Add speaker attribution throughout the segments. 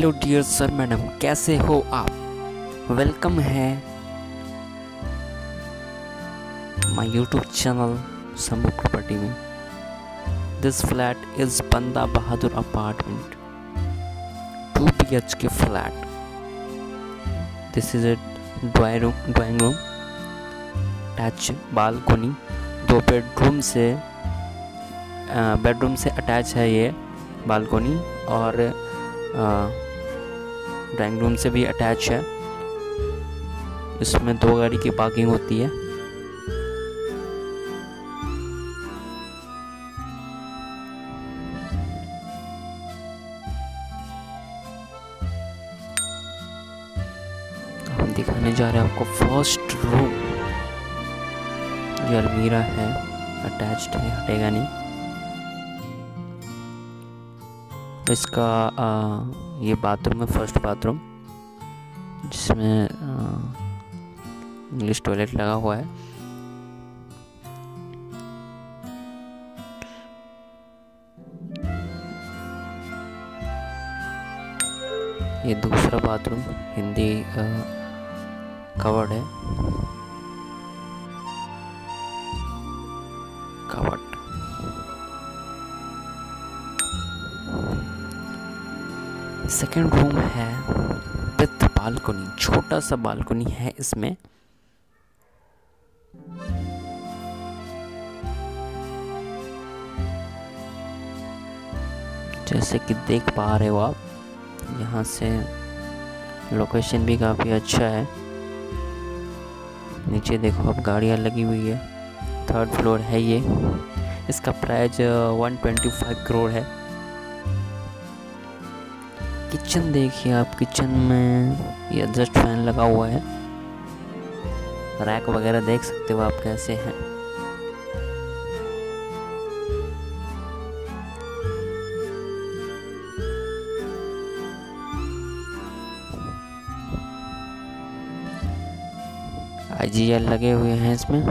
Speaker 1: Hello dear sir madam कैसे हो आप? वेलकम है my YouTube channel Shambhu property में। This flat is Banda Bahadur apartment two B H K flat this is a drawing room drawing room attach balcony दो bedroom से bedroom से attach है ये बालकोनी और ड्राइंग रूम से भी attach है। इसमें दो गाड़ी की पार्किंग होती है। हम दिखाने जा रहे हैं आपको फ़र्स्ट रूम ये अलमीरा है अटैच्ड है, हटेगा नहीं। इसका आ, ये बाथरूम है फ़र्स्ट बाथरूम जिसमें इंग्लिश टॉयलेट लगा हुआ है। ये दूसरा बाथरूम हिंदी कवर्ड है। कवर्ड सेकेंड रूम है विथ बालकनी छोटा सा बालकनी है इसमें। जैसे कि देख पा रहे हो आप, यहाँ से लोकेशन भी काफ़ी अच्छा है। नीचे देखो अब गाड़ियाँ लगी हुई है। थर्ड फ्लोर है ये। इसका प्राइस 125 करोड़ है। किचन देखिए आप, किचन में ये एडजस्ट फ़ैन लगा हुआ है। रैक वगैरह देख सकते हो आप कैसे हैं। आई लगे हुए हैं इसमें।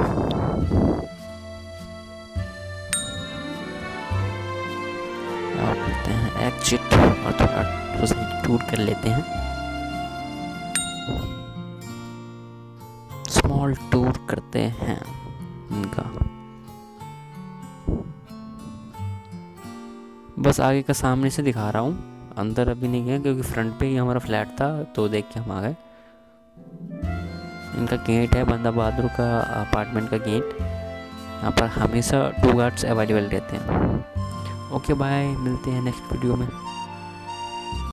Speaker 1: और करते हैं। एग्जिट और थोड़ा टूर कर लेते हैं। स्मॉल टूर करते हैं उनका। बस आगे का सामने से दिखा रहा हूँ। अंदर अभी नहीं गए क्योंकि फ्रंट पे ही हमारा फ्लैट था तो देख के हम आ गए। इनका गेट है, बंदा बहादुर का अपार्टमेंट का गेट। यहाँ पर हमेशा टू गार्ड्स अवेलेबल रहते हैं। ओके बाय मिलते हैं नेक्स्ट वीडियो में.